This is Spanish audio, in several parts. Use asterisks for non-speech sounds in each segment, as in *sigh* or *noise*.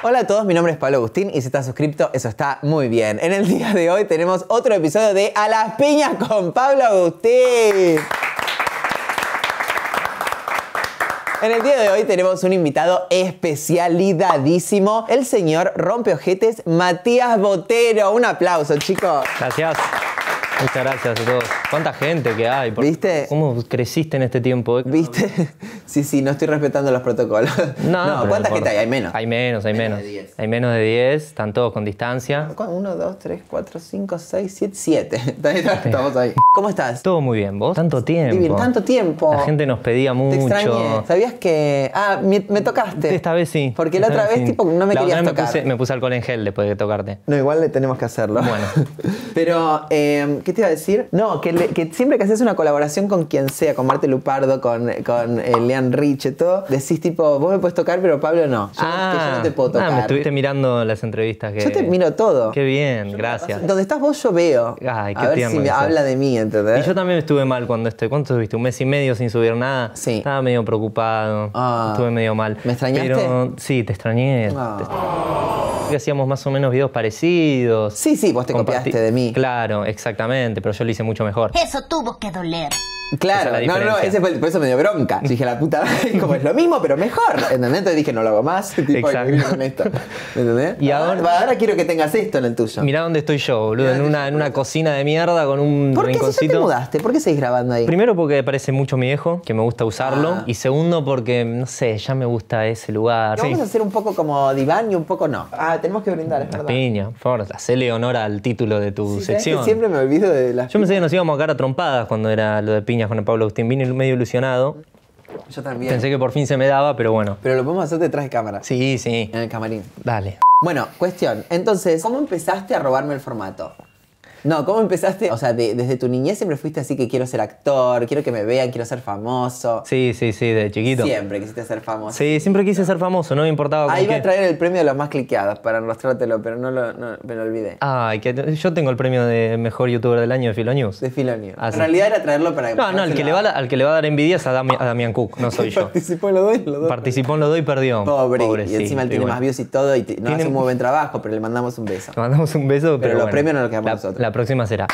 Hola a todos, mi nombre es Pablo Agustín y si estás suscrito, eso está muy bien. En el día de hoy tenemos otro episodio de A las piñas con Pablo Agustín. En el día de hoy tenemos un invitado especialidadísimo, el señor rompeojetes Matías Botero. Un aplauso, chicos. Gracias. Muchas gracias a todos. ¿Cuánta gente que hay? Por- ¿Viste? ¿Cómo creciste en este tiempo? ¿Viste? *laughs* Sí, sí, no estoy respetando los protocolos. *laughs* No, pero ¿cuánta no gente hay? Hay menos. Hay menos, hay Menos menos. de 10. Hay menos de 10, están todos con distancia. ¿Cu- Uno, dos, tres, cuatro, cinco, seis, siete, siete. *laughs* Estamos ahí. ¿Cómo estás? Todo muy bien, ¿vos? Tanto tiempo. Divino, tanto tiempo. La gente nos pedía Te mucho. extrañé. ¿Sabías que.? Ah, me, me tocaste. Esta vez sí. Porque la Esta otra vez, sí. tipo, no me La querías otra vez tocar. Me puse, me puse alcohol en gel después de tocarte. No, igual le tenemos que hacerlo. Bueno. Pero, eh, ¿qué te iba a decir? No, que, le- que siempre que haces una colaboración con quien sea, con Marte Lupardo, con, con eh, Lean Rich y todo, decís tipo, vos me puedes tocar, pero Pablo no. Yo, no- que yo no te puedo tocar. ah, me estuviste mirando las entrevistas que... Yo te miro todo. Qué bien, gracias. Donde estás vos yo veo. Ay, qué a ver si me habla de mí, ¿entendés? Y yo también estuve mal cuando estoy. ¿Cuánto estuviste? ¿Un mes y medio sin subir nada? Sí. Estaba medio preocupado. Ah. Estuve medio mal. ¿Me extrañaste? Pero sí, te extrañé. Ah. Que hacíamos más o menos videos parecidos. Sí, sí, vos te Comparti- copiaste de mí. Claro, exactamente, pero yo lo hice mucho mejor. Eso tuvo que doler. Claro, no, no, ese fue, por eso me dio bronca. Yo *laughs* dije, la puta como es lo mismo, pero mejor. ¿Entendés? Entonces dije, no lo hago más. *laughs* Tipo, Exacto. con esto. ¿Entendés? Y ahora- ahora quiero que tengas esto en el tuyo. Mirá dónde estoy yo, boludo. En una, en una cocina de mierda con un ¿Por qué si ya te rinconcito. mudaste? ¿Por qué seguís grabando ahí? Primero porque parece mucho mi viejo, que me gusta usarlo. Ah. Y segundo porque, no sé, ya me gusta ese lugar. Vamos Sí. a hacer un poco como diván y un poco no. Ah, tenemos que brindar, es La verdad. piña, por favor, hacele honor al título de tu Sí, ¿sabés que sección. *laughs* Siempre me olvido de las Yo pensé que nos íbamos a cagar a trompadas cuando era lo de piñas con el Pablo Agustín. Vine medio ilusionado. Yo también. Pensé que por fin se me daba, pero bueno. Pero lo podemos hacer detrás de cámara. Sí, sí. En el camarín. Dale. Bueno, cuestión. Entonces, ¿cómo empezaste a robarme el formato? No, ¿cómo empezaste? O sea, de- desde tu niñez siempre fuiste así que quiero ser actor, quiero que me vean, quiero ser famoso. Sí, sí, sí, de chiquito. Siempre quisiste ser famoso. Sí, siempre quise ser famoso, no me importaba Ahí iba qué. a traer el premio de los más cliqueados para mostrártelo, pero no lo, no, me lo olvidé. Ay, que yo tengo el premio de mejor youtuber del año de Filo News. De Filonio. Ah, en sí. realidad era traerlo para No, no, el que, le va, al que le va a dar envidia es a, Dami- a Damián Cook, no soy yo. Participó en los dos y los dos. Participó en los dos y perdió. Pobre, y sí, encima él tiene bueno. más views y todo y no Tiene- hace un muy buen *laughs* trabajo, pero le mandamos un beso. Le mandamos un beso, pero, Pero los bueno. premios no los quedamos la, nosotros. La próxima será.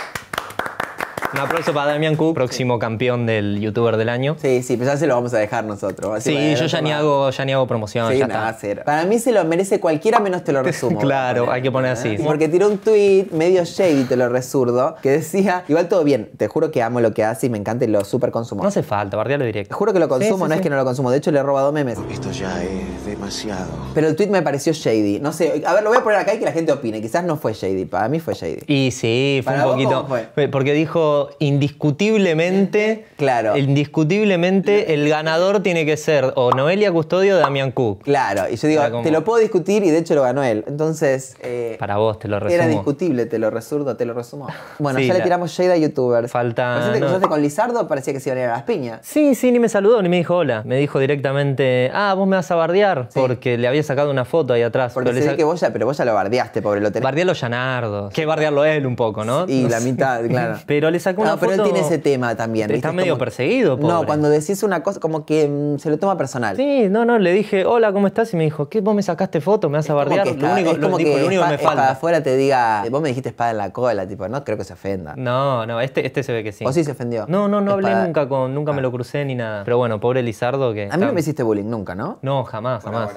Un aplauso para Damián Cook, próximo campeón del youtuber del año. Sí, sí, pero ya se lo vamos a dejar nosotros. Así, Sí, yo ya ni hago, ya ni hago promoción, Sí, ya nada, está. cero. Para mí se lo merece cualquiera menos te lo *laughs* resumo. Claro, hay que poner así. Porque tiró un tweet medio shady, te lo resurdo, que decía, igual todo bien, te juro que amo lo que hace y me encanta y lo super consumo. No hace falta, bardearlo Te directo. juro que lo consumo, Sí, sí, no es que no lo consumo. De hecho, le he robado memes. Esto ya es demasiado. Pero el tweet me pareció shady. No sé, a ver, lo voy a poner acá y que la gente opine. Quizás no fue shady, para mí fue shady. Y sí, fue ¿Para un poquito. cómo fue? Porque dijo indiscutiblemente. Claro. Indiscutiblemente el ganador tiene que ser o Noelia Custodio o Damián Cook. Claro, y yo digo, como- te lo puedo discutir y de hecho lo ganó él. Entonces, eh, Para vos, te lo resumo. era discutible, te lo resurdo, te lo resumo. Bueno, Sí, ya le tiramos shade a youtubers. Falta- Recién te no. cruzaste con Lizardo, parecía que se iban a ir a las piñas. Sí, sí, ni me saludó ni me dijo hola. Me dijo directamente, ah, vos me vas a bardear. Sí. Porque le había sacado una foto ahí atrás. Porque Pero se que vos ya, pero vos ya lo bardeaste, pobre, lo tenés. Bardearlo Llanardo. Que bardearlo él un poco, ¿no? Y No la sé. mitad, claro. *laughs* Pero le sacó una No, pero él tiene ese tema también. Está ¿viste? medio Como- perseguido, No, pobre. cuando decís una cosa, como que mm, se lo toma personal. Sí, no, no, le dije, hola, ¿cómo estás? Y me dijo, ¿qué? ¿Vos me sacaste foto? ¿Me vas a bardear? Lo está- único, es lo, como dijo, que lo único que me falta. afuera te diga, vos me dijiste espada en la cola, tipo, no creo que se ofenda. No, no, este, este se ve que sí. ¿O sí se ofendió? No, no, no hablé Espada- nunca con, nunca me lo crucé ni nada. Pero bueno, pobre Lizardo que. A mí no me hiciste bullying nunca, ¿no? No, jamás, jamás.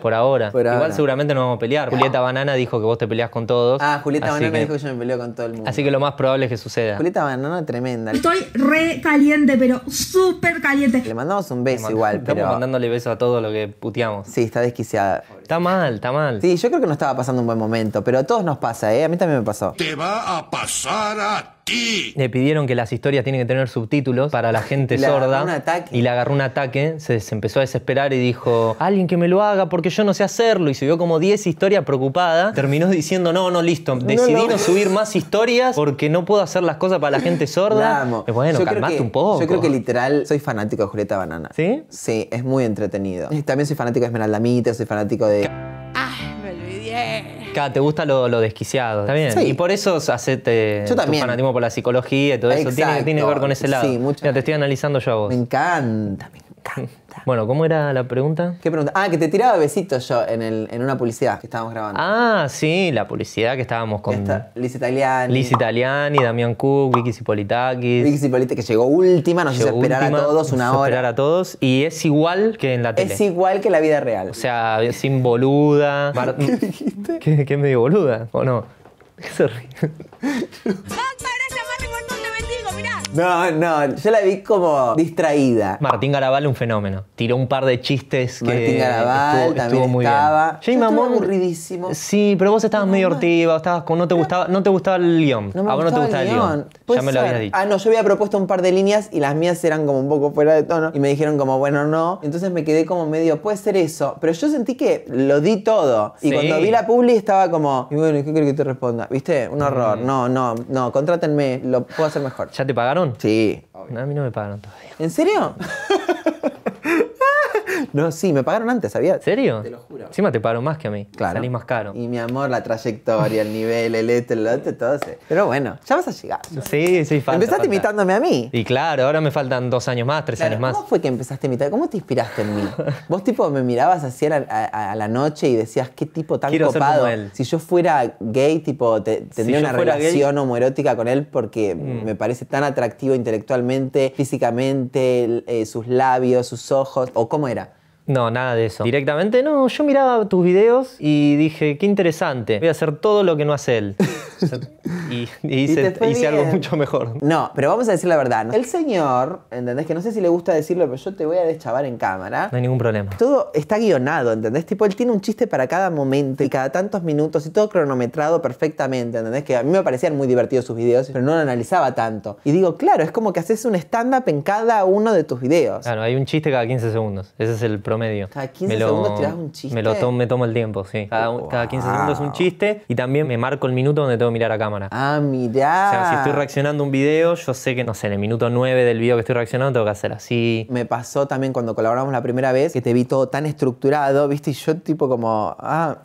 Por ahora. Por Igual ahora. seguramente no vamos a pelear. Julieta Banana dijo que vos te peleás con todos. Ah, Julieta Banana dijo que yo me peleo con todo el mundo. Así que lo más probable es que suceda. Julieta Banana tremenda. Estoy re caliente, pero súper caliente. Le mandamos un beso igual, Estamos pero... mandándole besos a todo lo que puteamos. Sí, está desquiciada. Está mal, está mal. Sí, yo creo que no estaba pasando un buen momento, pero a todos nos pasa, ¿eh? A mí también me pasó. Te va a pasar a ti. Le pidieron que las historias tienen que tener subtítulos para la gente agarró sorda. un ataque. Y le agarró un ataque, se, se empezó a desesperar y dijo, alguien que me lo haga porque yo no sé hacerlo. Y subió como 10 historias preocupada. Terminó diciendo, no, no, listo. Decidí no, no. subir más historias porque no puedo hacer las cosas para la gente *laughs* sorda. La amo. Y Bueno, Yo creo calmate que- un poco. Yo creo que literal soy fanático de Julieta Banana. ¿Sí? Sí, es muy entretenido. También soy fanático de Esmeralda soy fanático de... Claro, te gusta lo, lo desquiciado. Está bien. Sí. Y por eso hacete Yo tu fanatismo por la psicología y todo eso. Tiene, que ver con ese lado. Sí, mucho. Mira, te estoy analizando yo a vos. Me encanta, me encanta. *laughs* Bueno, ¿cómo era la pregunta? ¿Qué pregunta? Ah, que te tiraba besitos yo en, el, en una publicidad que estábamos grabando. Ah, sí, la publicidad que estábamos con Esta, Liz Italiani. Liz Italiani, Damián Cook, Vicky Zipolitakis. Vicky Zipolita, que llegó última, nos hizo esperar última, a todos nos una hizo hora. esperar a todos y es igual que en la tele. Es igual que la vida real. O sea, sin boluda. *laughs* Mar- ¿Qué, ¿Qué medio boluda? ¿O no? ¿Qué se ríe? No, no, yo la vi como distraída. Martín Garabal, un fenómeno. Tiró un par de chistes que. Martín Garabal estuvo- también estuvo muy estaba. Bien. Yo Mamón. aburridísimo. Sí, pero vos estabas medio hortiva, estabas con, no, te gustaba, no te gustaba el guion. No me a vos no te gustaba gustaba el guion. Ya me lo habías dicho. Ah, no, yo había propuesto un par de líneas y las mías eran como un poco fuera de tono. Y me dijeron como, bueno, no. Entonces me quedé como medio, puede ser eso. Pero yo sentí que lo di todo. Y Sí. cuando vi la publi estaba como, y bueno, ¿y ¿qué querés que te responda? ¿Viste? Un horror. Mm. No, no, no, contrátenme, lo puedo hacer mejor. ¿Ya te pagaron? Sí. No, a mí no me pagaron todavía. ¿En serio? *laughs* no, sí, me pagaron antes, ¿sabías? ¿En serio? Te lo juro. Encima te pagaron más que a mí. Claro. Salís más caro. Y mi amor, la trayectoria, el nivel, el este, el otro, todo ese. Pero bueno, ya vas a llegar. Sí, sí, falta. Empezaste falta. imitándome a mí. Y claro, ahora me faltan dos años más, tres Claro, años más. ¿Cómo fue que empezaste a imitar? ¿Cómo te inspiraste en mí? *laughs* Vos tipo me mirabas así a la, a- a la noche y decías, qué tipo tan Quiero ser copado. como él. Si yo fuera gay, tipo, te- tendría una gay- Mm. relación homoerótica con él porque me parece tan atractivo intelectualmente, físicamente, eh, sus labios, sus ojos. ¿O cómo era? No, nada de eso. Directamente, no, yo miraba tus videos y dije, qué interesante. Voy a hacer todo lo que no hace él. *laughs* y, y hice, hice algo mucho mejor. No, pero vamos a decir la verdad. ¿no? El señor, ¿entendés? Que no sé si le gusta decirlo, pero yo te voy a deschavar en cámara. No hay ningún problema. Todo está guionado, ¿entendés? Tipo, él tiene un chiste para cada momento y cada tantos minutos y todo cronometrado perfectamente, ¿entendés? Que a mí me parecían muy divertidos sus videos, pero no lo analizaba tanto. Y digo, claro, es como que haces un stand-up en cada uno de tus videos. Claro, hay un chiste cada 15 segundos. Ese es el promedio. Cada 15 segundos tirás un chiste. Me lo tomo, me tomo el tiempo, sí. Cada, cada 15 segundos un chiste y también me marco el minuto donde tengo que mirar a cámara. Ah, mirá. O sea, si estoy reaccionando a un video, yo sé que, no sé, en el minuto 9 del video que estoy reaccionando tengo que hacer así. Me pasó también cuando colaboramos la primera vez que te vi todo tan estructurado, ¿viste? Y yo tipo como, ah,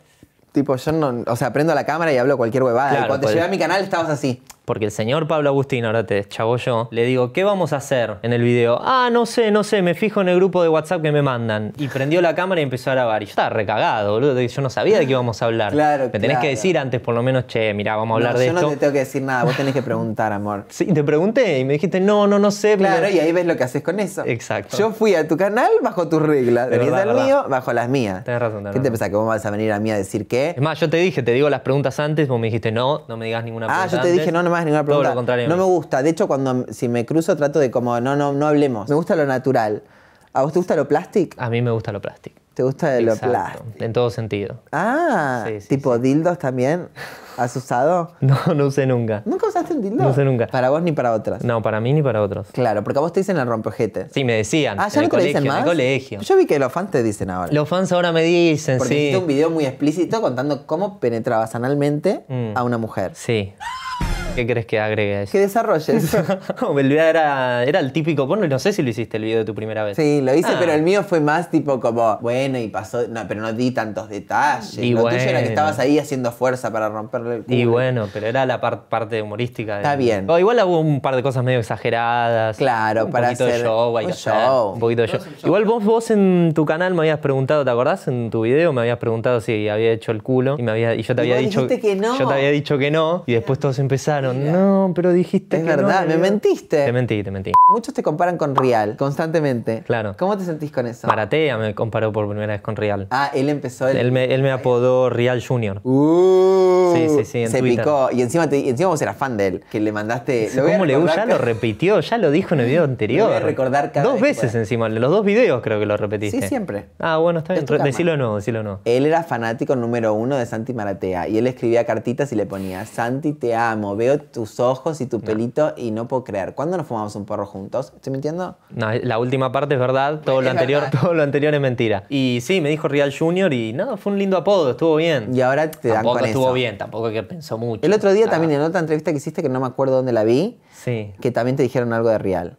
tipo yo no, o sea, prendo la cámara y hablo cualquier huevada. Claro, y cuando te llevé a mi canal estabas así. Porque el señor Pablo Agustín, ahora te chavo yo, le digo, ¿qué vamos a hacer en el video? Ah, no sé, no sé, me fijo en el grupo de WhatsApp que me mandan. Y prendió la cámara y empezó a grabar. Y yo estaba recagado, boludo. Yo no sabía de qué íbamos a hablar. Claro, Me tenés claro. que decir antes, por lo menos, che, mira, vamos a hablar no, de yo esto. no te tengo que decir nada, vos tenés que preguntar, amor. Sí, te pregunté y me dijiste, no, no, no sé. pero- Claro, y ahí ves lo que haces con eso. Exacto. Yo fui a tu canal bajo tus reglas. Venís al mío bajo las mías. Tenés razón, tenés ¿Qué te pensás? ¿Que vos vas a venir a mí a decir qué? Es más, yo te dije, te digo las preguntas antes, vos me dijiste, no, no me digas ninguna Ah, pregunta yo te dije antes". no, no me ninguna Todo lo contrario. no me gusta. De hecho, cuando si me cruzo trato de como, no, no, no hablemos. Me gusta lo natural. ¿A vos te gusta lo plástico? A mí me gusta lo plástico. ¿Te gusta lo plástico? En todo sentido. Ah, Sí, sí, tipo dildos también. ¿Has usado? *laughs* No, no usé nunca. ¿Nunca usaste un dildo? No usé nunca. Para vos ni para otras. No, para mí ni para otros. Claro, porque a vos te dicen el rompejete. Sí, me decían. Ah, ¿ya en no te colegio, dicen más? En el colegio. Yo vi que los fans te dicen ahora. Los fans ahora me dicen, Porque sí. hiciste un video muy explícito contando cómo penetrabas analmente Mm. a una mujer. Sí. ¿Qué crees que agregue a eso? Que desarrolles. *laughs* el video era, era el típico. Bueno, no sé si lo hiciste el video de tu primera vez. Sí, lo hice, Ah. pero el mío fue más tipo como, bueno, y pasó, no, pero no di tantos detalles. Y lo tuyo era bueno. que estabas ahí haciendo fuerza para romperle el culo. Y bueno, pero era la par- parte humorística. de- Está bien. O igual hubo un par de cosas medio exageradas. Claro, un para poquito de hacer show, un hacer, show. Un poquito de show. Igual vos, vos en tu canal me habías preguntado, ¿te acordás? En tu video me habías preguntado si había hecho el culo. Y, me había, y yo te Y había dicho. dijiste que no. Yo te había dicho que no. Y después todos empezaron. No, pero dijiste Es que no". verdad, me mentiste. Te mentí, te mentí. Muchos te comparan con Real constantemente. Claro. ¿Cómo te sentís con eso? Maratea me comparó por primera vez con Real. Ah, él empezó el... Él me, él me apodó Real Junior. Uh, Sí, sí, sí, en se Twitter. picó. Y encima, te- y encima vos eras fan de él. Que le mandaste... a ¿Cómo le gusta? Ya lo repitió, ya lo dijo en el video anterior. voy a recordar cada Dos vez veces pueda. encima, en los dos videos creo que lo repetiste. Sí, siempre. Ah, bueno, está Es bien. karma. Decilo de nuevo, decilo de nuevo. Él era fanático número uno de Santi Maratea y él escribía cartitas y le ponía, Santi, te amo, veo tus ojos y tu pelito y no puedo creer. ¿Cuándo nos fumamos un porro juntos? ¿Estoy mintiendo? No, la última parte es verdad, todo lo anterior, verdad. todo lo anterior es mentira. Y sí, me dijo Real Junior y nada, fue un lindo apodo, estuvo bien. Y ahora te dan tampoco con estuvo eso. bien, tampoco que pensó mucho. El otro día Ah, también en otra entrevista que hiciste, que no me acuerdo dónde la vi, Sí. que también te dijeron algo de Real.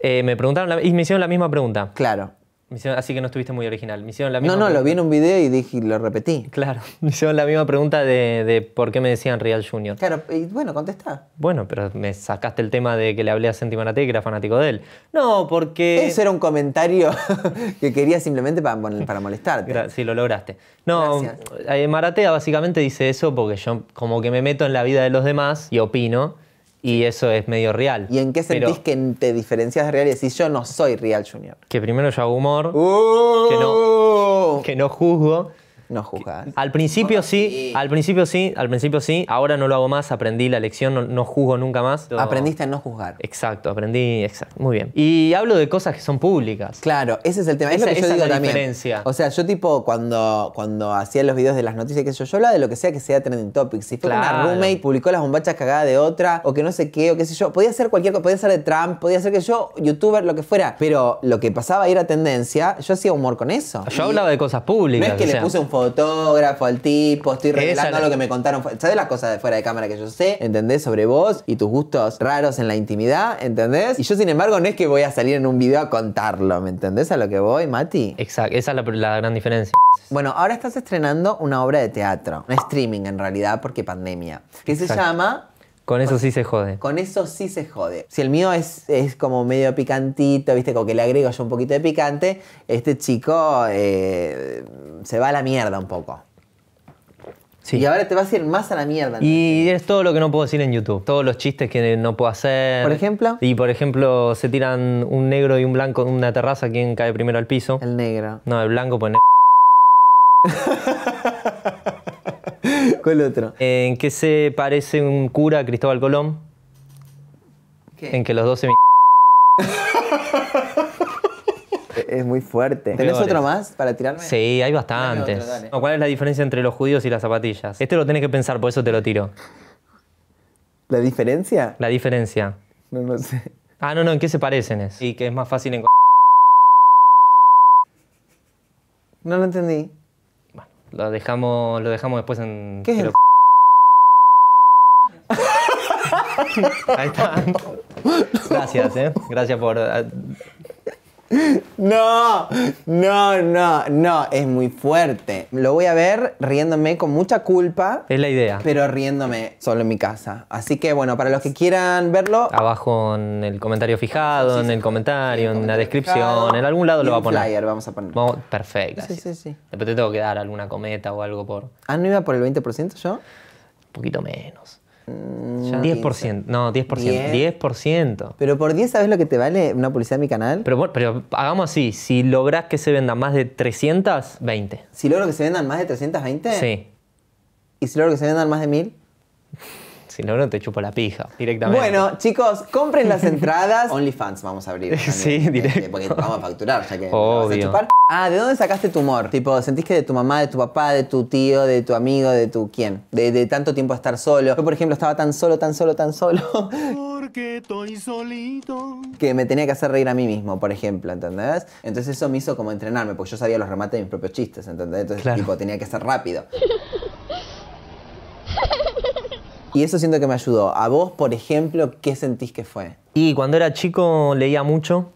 Eh, me preguntaron la- y me hicieron la misma pregunta. Claro. Hicieron- así que no estuviste muy original. Me hicieron la misma No, no, lo vi en un video y dije y lo repetí. Claro, *laughs* me hicieron la misma pregunta de, de por qué me decían Real Junior. Claro, y bueno, contesta. Bueno, pero me sacaste el tema de que le hablé a Senti Maraté, que era fanático de él. No, porque... Eso era un comentario *laughs* que quería simplemente para, para molestarte. Sí, lo lograste. No, Gracias. eh, Maratea básicamente dice eso porque yo como que me meto en la vida de los demás y opino, y eso es medio real. ¿Y en qué Pero sentís que te diferencias de Real y decís yo no soy Real Junior? Que primero yo hago humor, Uh. Que no. que no juzgo. No juzgas. Al principio sí, al principio sí, al principio sí. Ahora no lo hago más, aprendí la lección, no, no juzgo nunca más. Aprendiste a no juzgar. Exacto, aprendí, exacto, muy bien. Y hablo de cosas que son públicas. Claro, ese es el tema. Es Esa- lo que yo esa es la también. diferencia. O sea, yo tipo cuando, cuando hacía los videos de las noticias, que sé yo, yo hablaba de lo que sea que sea trending topics. Si fue una roommate publicó las bombachas cagadas de otra, o que no sé qué, o qué sé yo. Podía ser cualquier cosa, podía ser de Trump, podía ser que yo, youtuber, lo que fuera. Pero lo que pasaba era tendencia, yo hacía humor con eso. Yo Y hablaba de cosas No públicas. es que o le puse un fotógrafo al tipo, estoy revelando lo que me contaron. ¿Sabes las cosas de fuera de cámara que yo sé? ¿Entendés? Sobre vos y tus gustos raros en la intimidad, ¿entendés? Y yo, sin embargo, no es que voy a salir en un video a contarlo, ¿me entendés a lo que voy, Mati? Exacto, esa es la, la gran diferencia. Bueno, ahora estás estrenando una obra de teatro, un streaming en realidad, porque pandemia, que se llama Con eso sí se jode. Con eso sí se jode. Si el mío es, es como medio picantito, viste, como que le agrego yo un poquito de picante, este chico eh, se va a la mierda un poco. Sí. Y ahora te vas a ir más a la mierda. Y es todo lo que no puedo decir en YouTube. Todos los chistes que no puedo hacer. ¿Por ejemplo? Y por ejemplo, se tiran un negro y un blanco en una terraza. ¿Quién cae primero al piso? El negro. No, el blanco *laughs* ¿Cuál otro? ¿En qué se parece un cura a Cristóbal Colón? ¿Qué? En que los dos se... *laughs* Es muy fuerte. ¿Tenés Peores. otro más para tirarme? Sí, hay bastantes. dale. ¿Cuál es la diferencia entre los judíos y las zapatillas? Este lo tenés que pensar, por eso te lo tiro. ¿La diferencia? La diferencia. No, no sé. Ah, no, no, ¿en qué se parecen? Es? Y que es más fácil en... *laughs* No lo entendí. Lo dejamos, lo dejamos después en... ¿Qué es el *laughs* Ahí está. Gracias, ¿eh? Gracias por... No, no, no, no, es muy fuerte. Lo voy a ver riéndome con mucha culpa, Es la idea. pero riéndome solo en mi casa. Así que bueno, para los que quieran verlo, Abajo en el comentario fijado, en el comentario, en la descripción, en algún lado lo va a un poner. flyer vamos a poner. Vamos- perfecto. Sí, sí, sí. Después te tengo que dar alguna cometa o algo por un Ah, ¿no iba por el 20% yo? poquito menos. Mm, Ya 10%. No, 10%. Diez. 10%. Pero por 10, ¿sabes lo que te vale una publicidad en mi canal? Pero, pero hagamos así. Si lográs que se vendan más de 300, 20. Si logro que se vendan más de 320, Sí. ¿y si logro que se vendan más de 1000? Si logro, te chupo la pija directamente. Bueno, chicos, compren las *laughs* entradas. OnlyFans vamos a abrir. también, Sí, este, directo. Porque vamos a facturar, ya que me lo vas a Obvio. chupar. Ah, ¿de dónde sacaste tu humor? Tipo, ¿sentís que de tu mamá, de tu papá, de tu tío, de tu amigo, de tu quién? De, de tanto tiempo estar solo. Yo, por ejemplo, estaba tan solo, tan solo, tan solo, Porque estoy solito. *laughs* que me tenía que hacer reír a mí mismo, por ejemplo, ¿entendés? Entonces eso me hizo como entrenarme, porque yo sabía los remates de mis propios chistes, ¿entendés? Entonces, Claro. tipo, tenía que ser rápido. *laughs* Y eso siento que me ayudó. A vos, por ejemplo, ¿qué sentís que fue? Y cuando era chico leía mucho.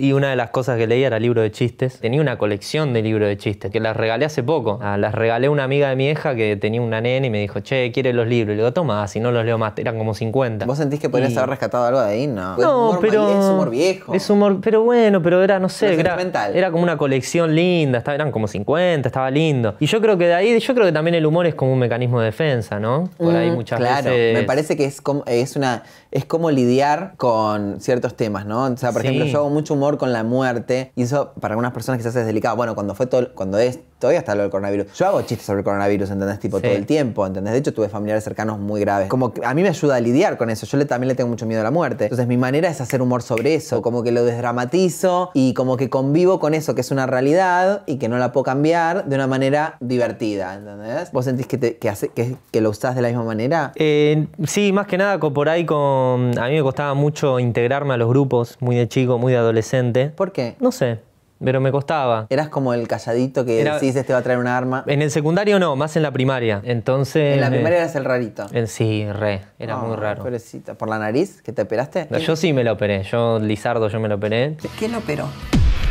Y una de las cosas que leía era libro de chistes. Tenía una colección de libros de chistes que las regalé hace poco. Ah, las regalé a una amiga de mi hija que tenía una nena y me dijo, che, ¿quiere los libros? Y le digo, toma, si no los leo más. Eran como 50. ¿Vos sentís que podrías Y- haber rescatado algo de ahí? No. No, humor pero. Es humor viejo. Es humor, pero bueno, pero era, no sé, era, era como una colección linda, estaba, eran como 50, estaba lindo. Y yo creo que de ahí, yo creo que también el humor es como un mecanismo de defensa, ¿no? Por ahí Mm, muchas claro, veces. me parece que es como, es una es como lidiar con ciertos temas, ¿no? O sea, por Sí. ejemplo, yo hago mucho humor con la muerte y eso para algunas personas quizás es delicado. Bueno, cuando fue todo, cuando es todavía está lo del coronavirus. Yo hago chistes sobre el coronavirus, ¿entendés? Tipo Sí. todo el tiempo, ¿entendés? De hecho, tuve familiares cercanos muy graves. Como que a mí me ayuda a lidiar con eso. Yo le, también le tengo mucho miedo a la muerte. Entonces, mi manera es hacer humor sobre eso, como que lo desdramatizo y como que convivo con eso que es una realidad y que no la puedo cambiar de una manera divertida, ¿entendés? ¿Vos sentís que, te- que, hace- que, que lo usás de la misma manera? Eh, sí, más que nada por ahí con... A mí me costaba mucho integrarme a los grupos, muy de chico, muy de adolescente. ¿Por qué? No sé, pero me costaba. Eras como el calladito que Era- decís este va a traer un arma. En el secundario no, más en la primaria. Entonces... En la eh, primaria eras el rarito. en- sí, re, era muy Ay, raro. pobrecita. ¿Por la nariz que te operaste? No, yo sí me lo operé, yo Lizardo yo me lo operé. ¿Quién lo operó?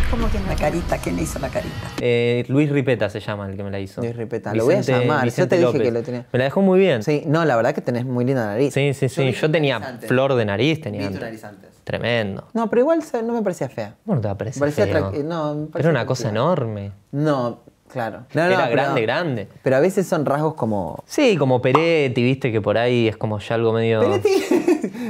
¿Cómo que no? La carita, ¿quién le hizo la carita? Eh, Luis Ripeta se llama el que me la hizo. Luis Ripeta, lo voy a llamar, yo te dije López. que lo tenía. Me la dejó muy bien. Sí, Sí, no, la verdad que tenés muy linda nariz. sí, sí. vi Yo, tu tenía flor de nariz, Vi tenía tu antes. nariz antes. Tremendo. No, pero igual se- no me parecía fea. ¿Cómo no te va a parecer Me parecía feo? atrac- no, me Era parecía una cosa atractiva. enorme. No, claro. No, no, Era pero- grande, grande. Pero a veces son rasgos como. Sí, como Peretti, viste que por ahí es como ya algo medio...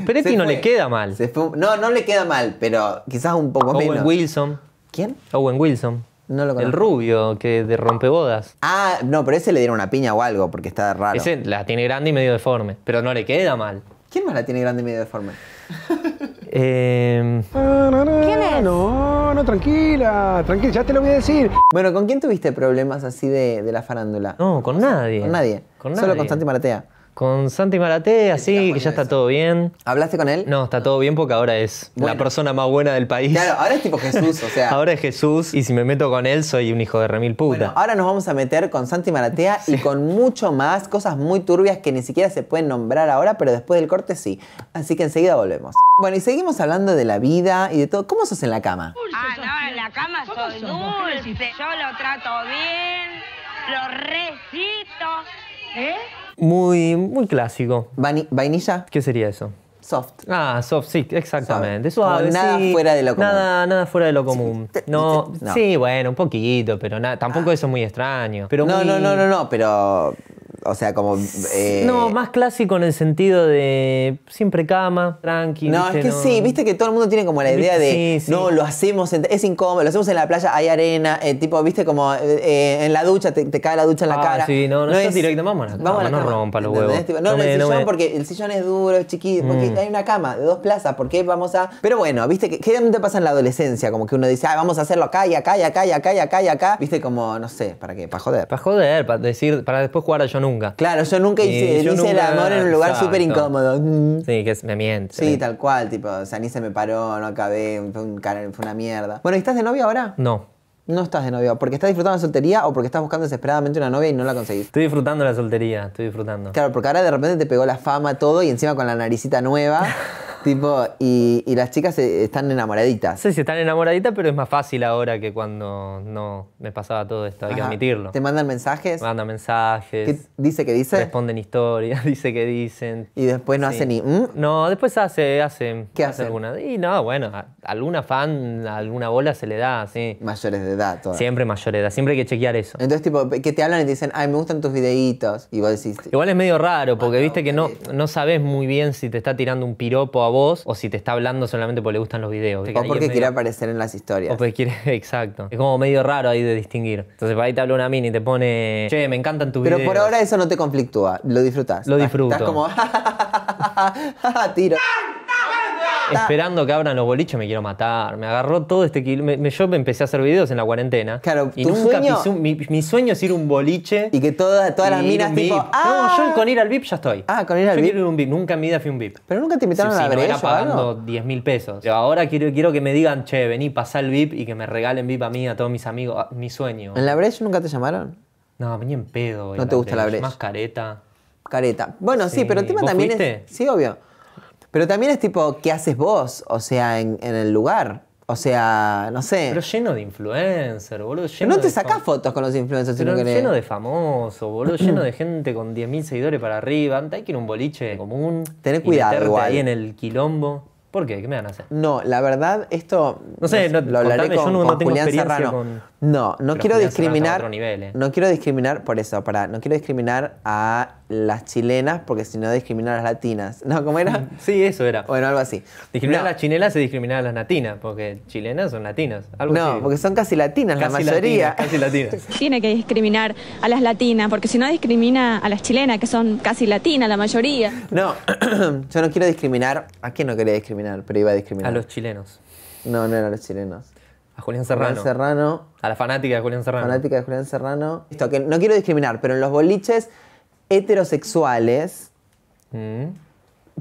Peretti *laughs* Se no fue. le queda mal. Se fue- No, no le queda mal, pero quizás un poco Owen menos. Wilson. ¿Quién? Owen Wilson. No lo El conozco. rubio que de rompebodas. Ah, no, pero ese le dieron una piña o algo, porque está raro. Ese la tiene grande y medio deforme, pero no le queda mal. ¿Quién más la tiene grande y medio deforme? *laughs* Eh, ¿Quién es? No, no, tranquila, tranquila, ya te lo voy a decir. Bueno, ¿con quién tuviste problemas así de, de la farándula? no, con nadie. Con nadie. Con Solo nadie. con Santi Maratea. Con Santi Maratea, sí, que ya está todo bien. ¿Hablaste con él? No, está todo bien porque ahora es la persona más buena del país. Claro, ahora es tipo Jesús, o sea. *laughs* Ahora es Jesús y si me meto con él soy un hijo de remil puta. Bueno, ahora nos vamos a meter con Santi Maratea y con mucho más, cosas muy turbias que ni siquiera se pueden nombrar ahora, pero después del corte sí. Así que enseguida volvemos. Bueno, y seguimos hablando de la vida y de todo. ¿Cómo sos en la cama? Ah, no, en la cama soy dulce. Yo lo trato bien, lo recito. ¿Eh? Muy, muy clásico. Vani- ¿Vainilla? ¿Qué sería eso? Soft. Ah, soft, sí, exactamente. Suave. Como nada sí. fuera de lo común. Nada, nada fuera de lo común. Sí. No, No. sí, bueno, un poquito, pero nada, tampoco eso es muy extraño. Pero No, muy- no, no, no, no, pero. O sea, como. eh, No, más clásico en el sentido de siempre cama, tranqui. No, ¿viste? es que sí, viste que todo el mundo tiene como la idea de, Sí, sí. no, lo hacemos, en- es incómodo, lo hacemos en la playa, hay arena, eh, tipo, viste como eh, eh, en la ducha, te, te cae la ducha en la Ah, cara. sí, no, no, yo directo, vamos a la cama, no rompa los huevos. Tipo, no, No no, me- el no sillón me- porque el sillón es duro, es chiquito, porque Mm. hay una cama de dos plazas, ¿por qué vamos a...? Pero bueno, viste que generalmente pasa en la adolescencia, como que uno dice, ah, vamos a hacerlo acá y acá y acá y acá y acá y acá, viste como, no sé, ¿para qué? Para joder. Para joder, para decir, para después jugar a yo nunca. Claro, yo nunca hice, yo hice el amor en un lugar súper incómodo. Mm. Sí, que es- me miente. Sí, tal cual, tipo, o sea, ni se me paró, no acabé, fue, un fue una mierda. Bueno, ¿y estás de novia ahora? No. No estás de novia, porque estás disfrutando la soltería o porque estás buscando desesperadamente una novia y no la conseguís. Estoy disfrutando la soltería, estoy disfrutando. Claro, porque ahora de repente te pegó la fama todo y encima con la naricita nueva, *laughs* tipo, y, y las chicas eh, están enamoraditas. sé si están enamoraditas, pero es más fácil ahora que cuando no me pasaba todo esto, hay que Ajá. admitirlo. Te mandan mensajes. Manda mensajes, ¿Qué dice que dice? responden historias, *laughs* dice que dicen. Y después no Sí. hace ni. ¿mm? No, después hace, hace, ¿Qué hace hace? alguna. Y no, bueno, a- alguna fan, alguna bola se le da, sí. Mayores de edad, todas. Siempre mayor edad, siempre hay que chequear eso. Entonces, tipo, que te hablan y te dicen, ay, me gustan tus videitos. Y vos decís, Igual es medio raro, porque Bueno, viste que no, no sabes muy bien si te está tirando un piropo a vos o si te está hablando solamente porque le gustan los videos. O porque quiere medio- aparecer en las historias. O porque quiere, *laughs* exacto. Es como medio raro ahí de distinguir. Entonces, por ahí te habla una mini y te pone, che, me encantan tus Pero videos. por ahora eso no te conflictúa, lo disfrutas. Lo disfruto. Estás como, *laughs* tiro. Esperando que abran los boliches me quiero matar. Me agarró todo este kilo. me- me- yo empecé a hacer videos en la cuarentena. Claro, y nunca sueño- pisé un- mi, mi sueño es ir a un boliche. Y que toda- todas las minas tipo, ah, No, yo con ir al VIP ya estoy. Ah, con ir al yo VIP. quiero ir a un VIP. Nunca en mi vida fui a un VIP. Pero nunca te invitaron Sí, a sí, la no, era pagando 10 mil pesos. Pero ahora quiero, quiero que me digan, che, vení, pasá el VIP y que me regalen VIP a mí, a todos mis amigos. Ah, mi sueño. ¿En la Brecha nunca te llamaron? No, venía en pedo. No te gusta la Breche. Más careta. Careta. Bueno, sí, Sí. pero el tema ¿Vos también fuiste? es. Sí, obvio. Pero también es tipo, ¿qué haces vos? O sea, en, en el lugar. O sea, no sé. Pero lleno de influencer, boludo. Pero Lleno no te sacás fotos con los influencers si Pero no querés. lleno de famosos, boludo, *clears throat* lleno de gente con 10.000 seguidores para arriba. Hay que ir a un boliche común. Tené y cuidado meterte igual. ahí en el quilombo. ¿Por qué? ¿Qué me van a hacer? No, la verdad, esto. No sé, no- lo hablaré contame, con, yo no- con no tengo Julián Serrano. con- No, no Pero quiero discriminar. otro nivel, eh. No quiero discriminar, por eso, para, no quiero discriminar a las chilenas, porque si no discriminar a las latinas. *laughs* ¿No? ¿Cómo era? *laughs* Sí, eso era. bueno, algo así. Discriminar no, a las chilenas es discriminar a las latinas, porque chilenas son latinas. Algo no, así. porque son casi latinas Casi la mayoría. latinas, casi latinas. *laughs* Tiene que discriminar a las latinas, porque si no discrimina a las chilenas, que son casi latinas la mayoría. No, *clears throat* yo no quiero discriminar. ¿A quién no quería discriminar? Pero iba a discriminar. A los chilenos. No, no eran los chilenos. A Julián Julián Serrano. Serrano, A la fanática de Julián Serrano. fanática de Julián Serrano. Esto, que no quiero discriminar, pero en los boliches heterosexuales Mm.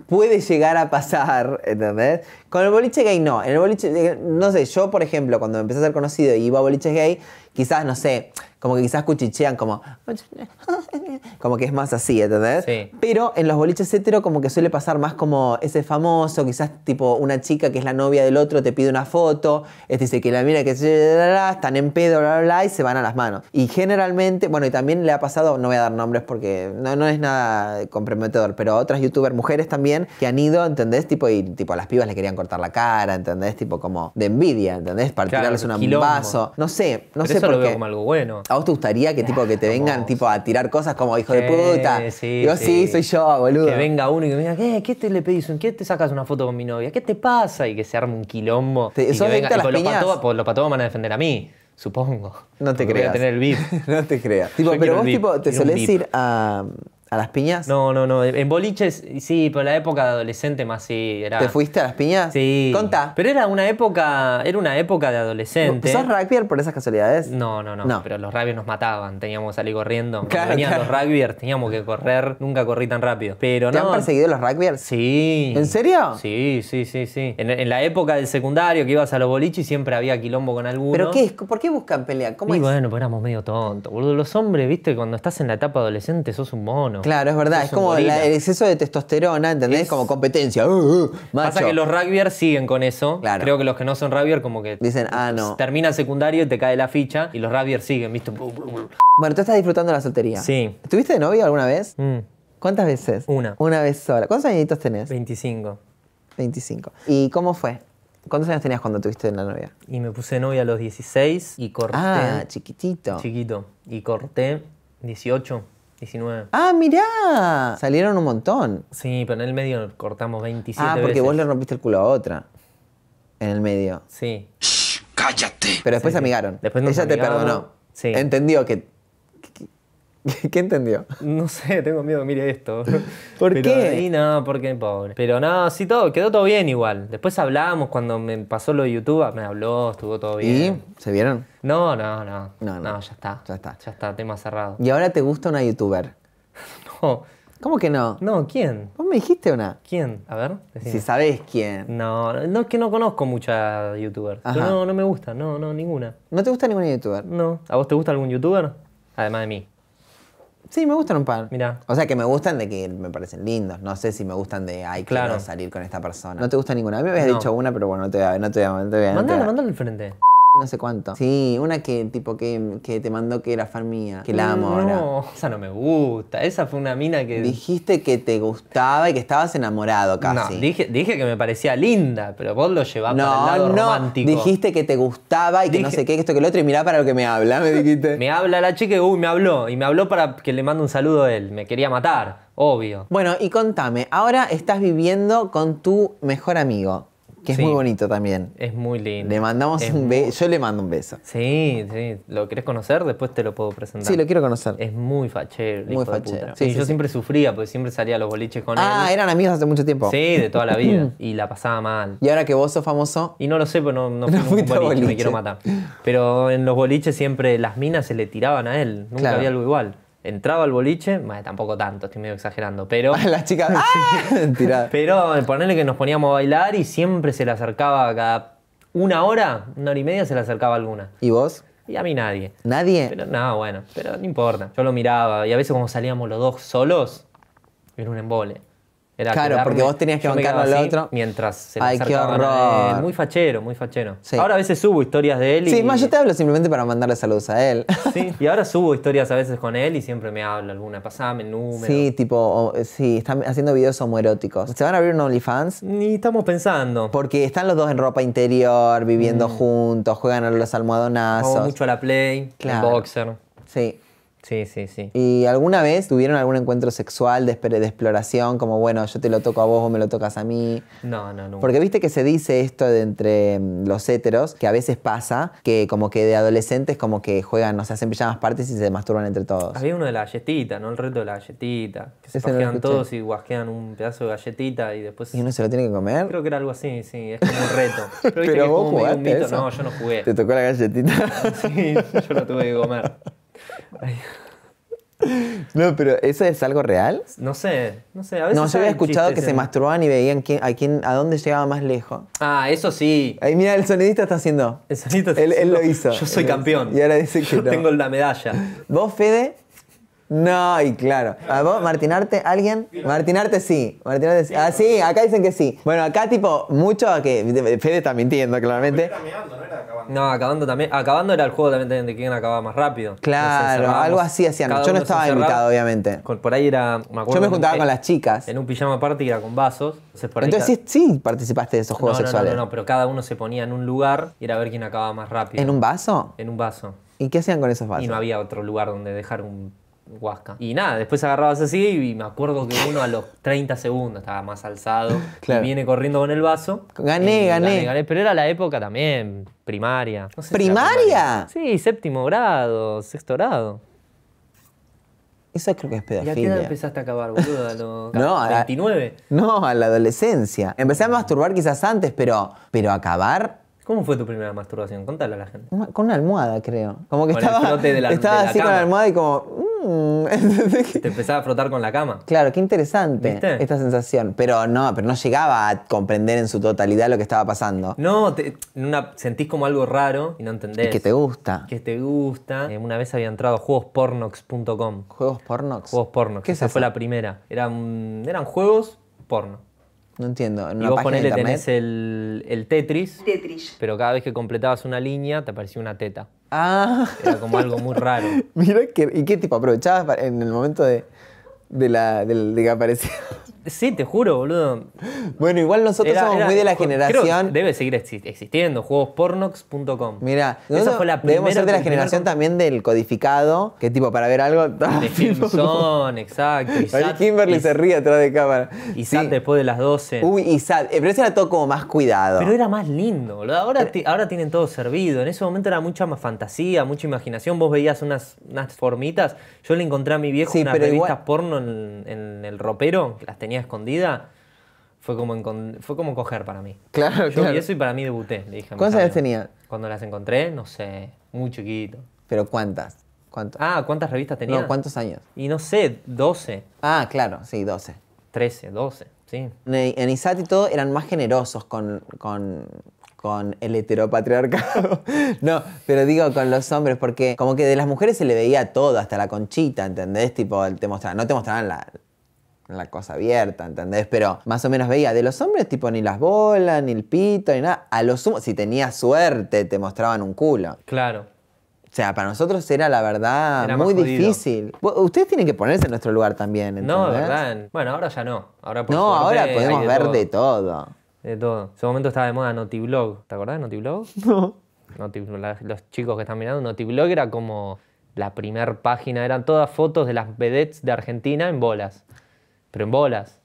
puede llegar a pasar, ¿entendés? Con el boliche gay no. En el boliche, no sé, yo por ejemplo, cuando empecé a ser conocido y iba a boliches gay, quizás, no sé, como que quizás cuchichean como, *laughs* como que es más así, ¿entendés? Sí. Pero en los boliches hetero como que suele pasar más como ese famoso, quizás tipo una chica que es la novia del otro te pide una foto, este dice que la mira que están en pedo, bla, bla, bla, y se van a las manos. Y generalmente, bueno, y también le ha pasado, no voy a dar nombres porque no, no es nada comprometedor, pero a otras youtubers mujeres también que han ido, ¿entendés? Tipo, y tipo a las pibas le querían cortar la cara, ¿entendés? Tipo como de envidia, ¿entendés? Para Claro, tirarles un vaso. No sé, no Pero sé eso lo veo como algo bueno. ¿A vos te gustaría que tipo que te vengan hermoso. tipo a tirar cosas como hijo de puta? sí, Digo, sí, sí. soy yo, boludo. Que venga uno y que me diga, ¿qué, ¿qué te le pedís? ¿Qué te sacas una foto con mi novia? ¿Qué te pasa? Y que se arme un quilombo. Te- y que ¿sos adicta a las pues los piñas? patobas, pues los patobas van a defender a mí, supongo. No te Porque voy creas. a tener el beat. *laughs* no te creas. Tipo, pero vos tipo, ¿te solés ir a, a las piñas? No, no, no. En boliches, sí, pero la época de adolescente más sí. Era... ¿Te fuiste a las piñas? Sí. Contá. Pero era una época, era una época de adolescente. ¿Sos rugby por esas casualidades? No, no, no, No. Pero los rugbyers nos mataban. Teníamos que salir corriendo. Cuando Claro, venían claro. los rugbyers, teníamos que correr. Nunca corrí tan rápido. Pero ¿Te no. han perseguido los rugbyers? Sí. ¿En serio? Sí, sí, sí, sí. En, en la época del secundario que ibas a los boliches siempre había quilombo con alguno. ¿Pero qué es? ¿Por qué buscan pelea? ¿Cómo y es? bueno, pues éramos medio tontos. Boludo, los hombres, viste, cuando estás en la etapa adolescente sos un mono. Claro, es verdad. Es como la- el exceso de testosterona, ¿entendés? Es- Como competencia. Uh, uh, macho. Pasa que los rugbyers siguen con eso. Claro. Creo que los que no son rugbyers como que Dicen, ah, no. termina el secundario y te cae la ficha y los rugbyers siguen, ¿viste? Bueno, tú estás disfrutando la soltería. Sí. ¿Tuviste de novio alguna vez? Mm, ¿Cuántas veces? Una. Una vez sola. ¿Cuántos añitos tenés? 25. 25. ¿Y cómo fue? ¿Cuántos años tenías cuando tuviste la novia? Y me puse novia a los 16 y corté. Ah, chiquitito. chiquito. Y corté 18, 19. Ah, mirá. Salieron un montón. Sí, pero en el medio cortamos 27 Ah, porque veces. vos le rompiste el culo a otra. En el medio. Sí. Pero después se amigaron. Después nos Ella te perdonó. Sí. Entendió que. *laughs* ¿Qué, entendió? No sé, tengo miedo, mire esto. *laughs* ¿Por Pero qué? ahí no, porque pobre. Pero no, sí, todo, quedó todo bien igual. Después hablamos cuando me pasó lo de YouTube, me habló, estuvo todo bien. ¿Y? ¿Se vieron? No, no, no. No, no. ya está. Ya está. Ya está, tema cerrado. Y ahora te gusta una youtuber. *laughs* No, ¿Cómo que no? no, ¿quién? Vos me dijiste una. ¿Quién? A ver, decime. Si sabés quién. No, no, no, es que no conozco mucha youtuber. Ajá. No, no me gusta, no, no, ninguna. ¿No te gusta ninguna youtuber? No. ¿A vos te gusta algún youtuber? Además de mí. Sí, me gustan un par. Mirá. O sea, que me gustan de que me parecen lindos. No sé si me gustan de, ay, quiero Claro. salir con esta persona. ¿No te gusta ninguna? A mí me habías No. dicho una, pero bueno, no te voy a, no te voy a, no te voy a- no te voy a- mandala al frente. No sé cuánto. Sí, una que tipo que, que te mandó que era fan mía. Que la amo ahora. No, esa no me gusta. Esa fue una mina que. Dijiste que te gustaba y que estabas enamorado casi. No, dije, dije que me parecía linda, pero vos lo llevás para el lado romántico. Dijiste que te gustaba y que no sé qué, que esto que lo otro, y mirá para lo que me habla, me *laughs* dijiste. Me habla la chica y uy, me habló. Y me habló para que le mande un saludo a él. Me quería matar, obvio. Bueno, y contame, ahora estás viviendo con tu mejor amigo, que es Sí. muy bonito también. Es muy lindo. Le mandamos Es un muy- beso. Yo le mando un beso. Sí, sí. ¿Lo querés conocer? Después te lo puedo presentar. Sí, lo quiero conocer. Es muy fachero. Muy fachero. Sí, yo siempre sufría porque siempre salía a los boliches con Ah, él. eran amigos hace mucho tiempo. Sí, de toda la *clears throat* vida. y la pasaba mal. Y ahora que vos sos famoso, Y no lo sé, pero no, no, *laughs* No fui un boliche, boliche. me quiero matar. Pero en los boliches siempre las minas se le tiraban a él. Nunca Claro. había algo igual. Entraba al boliche, bueno, tampoco tanto, estoy medio exagerando, pero. las chicas. ¡Ah! Pero ponerle que nos poníamos a bailar y siempre se le acercaba cada una hora, una hora y media se le acercaba alguna. ¿Y vos? Y a mí nadie. ¿Nadie? Pero no, bueno, pero no importa. Yo lo miraba y a veces cuando salíamos los dos solos, era un embole. Era Claro, porque vos tenías que bancarlo al otro. Mientras se Ay, qué horror. Muy fachero, muy fachero. Sí. Ahora a veces subo historias de él y... Sí, más yo te hablo simplemente para mandarle saludos a él. *laughs* Sí, y ahora subo historias a veces con él y siempre me habla alguna. Pasame el número. Sí, tipo, o- sí, están haciendo videos homoeróticos. ¿Se van a abrir un OnlyFans? Ni estamos pensando. Porque están los dos en ropa interior, viviendo juntos, juegan a los almohadonazos. Hago mucho a la play, Claro. el boxer. Sí. Sí, sí, sí. ¿Y alguna vez tuvieron algún encuentro sexual de, de exploración? Como, bueno, yo te lo toco a vos, vos me lo tocas a mí. No, no, nunca. Porque viste que se dice esto de entre mm, los héteros, que a veces pasa que como que de adolescentes como que juegan, no sé, hacen pijamas partes y se masturban entre todos. Había uno de la galletita, ¿no? El reto de la galletita. Que se no pajean todos y guasquean un pedazo de galletita y después... ¿Y uno se lo tiene que comer? Creo que era algo así, sí, es como un reto. *laughs* Pero, viste Pero que es vos como medio un jugaste a mito. eso. No, yo no jugué. ¿Te tocó la galletita? *laughs* Sí, yo lo tuve que comer. No, pero ¿eso es algo real? No sé, no sé. A veces No, yo había escuchado que se en- masturbaban y veían quién, a, quién, a dónde llegaba más lejos. Ah, eso sí. Ahí mira, el sonidista está haciendo. El sonito está Él, él lo haciendo, hizo. Yo soy campeón. Y ahora dice *laughs* que Yo no. tengo la medalla. ¿Vos, Fede? No, y claro. ¿A vos, Martinarte, alguien? Martinarte sí. Martinarte sí. Ah, sí, acá dicen que sí. Bueno, acá tipo, mucho que. Fede está mintiendo, claramente. No, acabando también. Acabando era el juego también de quién acababa más rápido. Claro, algo así hacían. Cada Yo no estaba invitado, obviamente. Con- Por ahí era. Me acuerdo Yo me juntaba con las chicas. En un pijama party que era con vasos. Entonces, por ahí Entonces ca- sí, sí participaste de esos juegos no, no, sexuales. No, no, no, pero cada uno se ponía en un lugar y era a ver quién acababa más rápido. ¿En un vaso? En un vaso. ¿Y qué hacían con esos vasos? Y no había otro lugar donde dejar un huasca. Y nada, después agarrabas así y me acuerdo que uno a los 30 segundos estaba más alzado *laughs* Claro. y viene corriendo con el vaso. Gané, Y gané. Pero era la época también, primaria. No sé si era ¿Primaria? Sí, séptimo grado, sexto grado. Eso creo que es ¿Y a qué edad pedofilia. empezaste a acabar, boludo? ¿A los *laughs* No, a- 29? No, a la adolescencia. Empecé a masturbar quizás antes, pero, pero acabar ¿Cómo fue tu primera masturbación? Contale a la gente. una- con una almohada, creo. Como que Con el estaba, frote de la- estaba de la así con la almohada y como... mm, *laughs* Te empezaba a frotar con la cama. Claro, qué interesante ¿Viste? esta sensación. Pero no, pero no llegaba a comprender en su totalidad lo que estaba pasando. No, te- una, sentís como algo raro y no entendés. Que te gusta. Que te gusta. Eh, una vez había entrado a juegospornox.com. ¿Juegos pornox? Juegos porno. ¿Qué es Esa eso? fue la primera. Eran, eran juegos porno. No entiendo. ¿En Y vos ponele tenés el, el Tetris. Tetris. Pero cada vez que completabas una línea te aparecía una teta. Ah, Era como algo muy raro. *laughs* mira que... ¿Y qué tipo? ¿Aprovechabas en el momento de, de, la, del- de que aparecía? Sí, te juro, boludo. bueno, igual nosotros Era- somos era- muy de la generación... debe seguir exi- existiendo. Juegospornox.com. Mira, esa fue la debemos primera. ser de la generación con- también del codificado, que tipo para ver algo... De *laughs* Filmson, exacto. Y Ahí Sat- Kimberly y- se ríe atrás de cámara. Y Sí. SAT después de las 12. Uy, y SAT. Eh, Pero ese era todo como más cuidado. Pero era más lindo, boludo. Ahora, ahora tienen todo servido. En ese momento era mucha más fantasía, mucha imaginación. Vos veías unas, unas formitas. Yo le encontré a mi viejo Sí, unas revistas igual- porno en, en el ropero, que las tenía escondidas. Fue como, fue como coger para mí. Claro, Yo claro. vi eso y para mí debuté. Le dije ¿Cuántos años tenía? Cuando las encontré, no sé, muy chiquito. ¿Pero cuántas? ¿Cuántos? Ah, ¿cuántas revistas tenía? no, ¿cuántos años? Y no sé, 12, Ah, claro, sí, 12. 13, 12, sí. En, en ISAT y todo eran más generosos con, con, con el heteropatriarcado. *laughs* no, pero digo con los hombres, porque como que de las mujeres se le veía todo, hasta la conchita, ¿entendés? Tipo, te mostraban, no te mostraban la, la cosa abierta, ¿entendés? Pero más o menos veía. De los hombres, tipo, ni las bolas, ni el pito, ni nada. A lo sumo, si tenías suerte, te mostraban un culo. Claro. O sea, para nosotros era la verdad Era muy jodido. difícil. Ustedes tienen que ponerse en nuestro lugar también, ¿entendés? No, de verdad. Bueno, ahora ya no. Ahora por No, suerte ahora podemos de ver todo. de todo. De todo. En ese momento estaba de moda Notiblog. ¿Te acordás de Notiblog? *laughs* No. los chicos que están mirando, Notiblog era como la primer página, eran todas fotos de las vedettes de Argentina en bolas. Pero en bolas.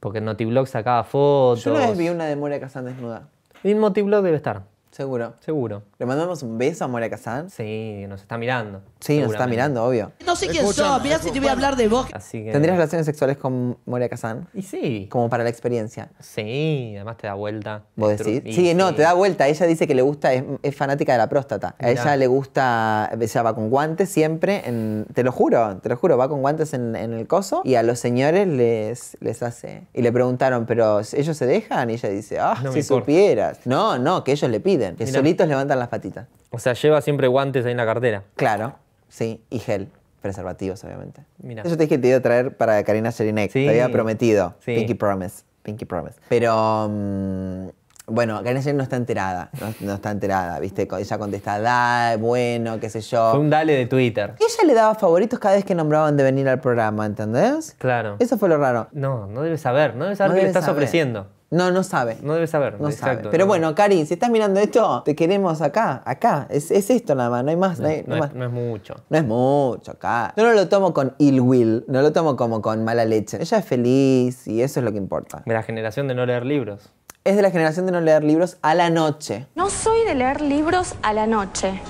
Porque Notiblog sacaba fotos. Yo una vez vi una de Moria Kazan desnuda. Y Notiblog debe estar, Seguro. seguro. ¿Le mandamos un beso a Moria Kazan? Sí, nos está mirando. Sí, nos está mirando, obvio. No sé quién sos, mirá si te voy a hablar de vos. Así que... ¿Tendrías relaciones sexuales con Moria Kazan? Y sí. Como para la experiencia. Sí, además te da vuelta. ¿Vos decís? y Sí, no, te da vuelta. Ella dice que le gusta, es, es fanática de la próstata. A ella le gusta, ella va con guantes siempre, en- te lo juro, te lo juro, va con guantes en, en el coso y a los señores les, les hace. Y le preguntaron, ¿pero ellos se dejan? Y ella dice, ah, No si supieras. No, no, que ellos le piden, que Mirá. solitos levantan las patitas. O sea, lleva siempre guantes ahí en la cartera. Claro, sí, y gel. Preservativos, obviamente. Mira. Eso te dije que te iba a traer para Karina Jelinek. Sí. Te había prometido. Sí. Pinky Promise. Pinky Promise. Pero. mm, bueno, Karina Jelinek no está enterada. No, no está enterada, ¿viste? Ella contesta, da, bueno, qué sé yo. Fue un dale de Twitter. Ella le daba favoritos cada vez que nombraban de venir al programa, ¿entendés? Claro. Eso fue lo raro. No, no debes saber. No debes saber No qué le estás saber. ofreciendo. No, no sabe. No debes saber. No exacto. sabe. Pero no. bueno, Karin, si estás mirando esto, te queremos acá, acá. Es, es esto nada más, no hay más. No, hay- no No, hay es, más. no es mucho. No es mucho acá. Yo no lo tomo con ill will, no lo tomo como con mala leche. Ella es feliz y eso es lo que importa. De la generación de no leer libros. Es de la generación de no leer libros a la noche. No soy de leer libros a la noche,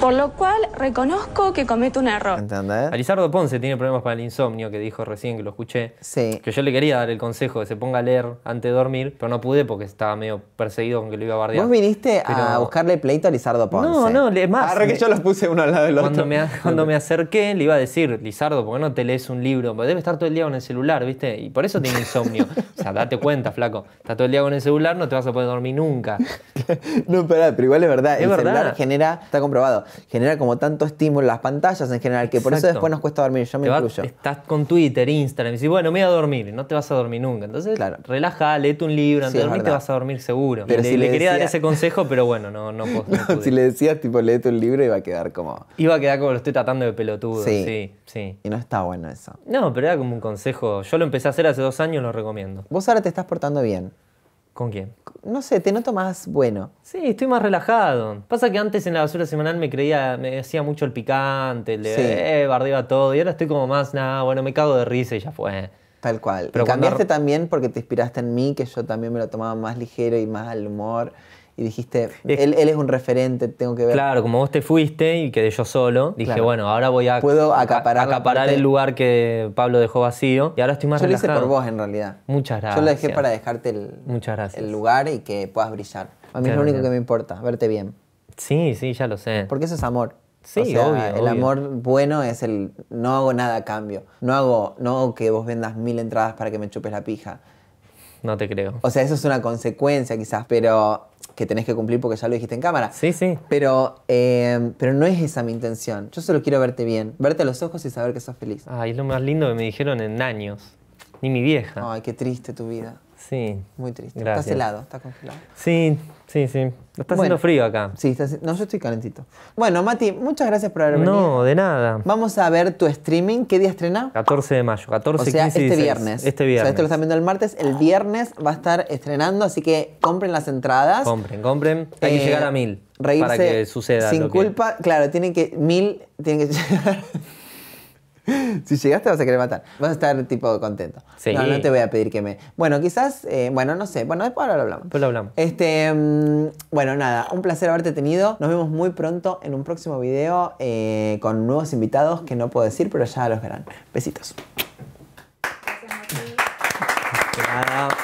por lo cual reconozco que cometo un error. ¿Entendés? Alizardo Ponce tiene problemas para el insomnio, que dijo recién que lo escuché. Sí. Que yo le quería dar el consejo de que se ponga a leer antes de dormir, pero no pude porque estaba medio perseguido con que lo iba a bardear. Vos viniste a Pero- buscarle pleito a Lizardo Ponce. No, no, le- más, Arre que yo los puse uno al lado del otro. Cuando me, cuando me acerqué, le iba a decir, Lizardo, ¿por qué no te lees un libro? Porque debe estar todo el día con el celular, ¿viste? Y por eso tiene insomnio. *laughs* o sea, date cuenta, flaco. Estás todo el día con el celular, no te vas a poder dormir nunca. *laughs* no, pará, pero igual es verdad. Es el verdad. celular genera, está comprobado Genera como tanto estímulo las pantallas en general que por eso después nos cuesta dormir. Yo me Te vas- incluyo. estás con Twitter, Instagram, y dices, bueno, me voy a dormir. No te vas a dormir nunca. Entonces, Claro. relaja, léete un libro, antes Sí, de dormir te vas a dormir seguro. Pero le, si le le quería dar ese consejo, pero bueno, no, no, puedo- no *laughs* si le decías, tipo, léete un libro, iba a quedar como. Iba a quedar como lo estoy tratando de pelotudo. Sí. Sí, sí. Y no está bueno eso. No, pero era como un consejo. Yo lo empecé a hacer hace dos años, lo recomiendo. Vos ahora te estás portando bien. ¿Con quién? No sé, te noto más bueno. Sí, estoy más relajado. Pasa que antes en la basura semanal me creía, me hacía mucho el picante, el de, Sí. eh, bardeaba todo. Y ahora estoy como más, nada, bueno, me cago de risa y ya fue. Tal cual. Pero y cambiaste cuando- también porque te inspiraste en mí, que yo también me lo tomaba más ligero y más al humor. Y dijiste, él, él es un referente, tengo que ver. Claro, como vos te fuiste y quedé yo solo, dije, Claro. bueno, ahora voy a Puedo acaparar acaparar el lugar que Pablo dejó vacío. Y ahora estoy más Yo lo hice relajado. por vos en realidad. Muchas Yo lo dejé gracias. para dejarte el, Muchas gracias. el lugar y que puedas brillar. A mí es lo único bien. que me importa, verte bien. Sí, sí, ya lo sé. Porque eso es amor. Sí, O sea, obvio, El obvio. amor bueno es el no hago nada a cambio. No hago, no hago que vos vendas mil entradas para que me chupes la pija. No te creo. O sea, eso es una consecuencia quizás, pero que tenés que cumplir porque ya lo dijiste en cámara. Sí, sí. Pero, eh, pero no es esa mi intención. Yo solo quiero verte bien, verte a los ojos y saber que sos feliz. Ay, es lo más lindo que me dijeron en años. Ni mi vieja. Ay, qué triste tu vida. Sí. Muy triste. Gracias. Estás helado, estás congelado. Sí, sí, sí. Está Bueno. haciendo frío acá. Sí, estás, no, yo estoy calentito. Bueno, Mati, muchas gracias por haber venido. No, de nada. Vamos a ver tu streaming. ¿Qué día estrena? 14 de mayo, 14, O sea, 15 y este 16. viernes. Este O viernes. sea, esto lo están viendo el martes. El viernes va a estar estrenando, así que compren las entradas. Compren, compren. Hay que Eh, llegar a mil. Reírse para que suceda. Sin que- culpa, claro, tienen que. Mil, tienen que *laughs* llegar. *laughs* si llegaste vas a querer matar. Vas a estar tipo contento. No, no te voy a pedir que me. Bueno, quizás, eh, bueno, no sé. Bueno, después ahora lo hablamos. Después lo hablamos. Este, mm, bueno, nada, un placer haberte tenido. Nos vemos muy pronto en un próximo video eh, con nuevos invitados que no puedo decir, pero ya los verán. Besitos. Gracias,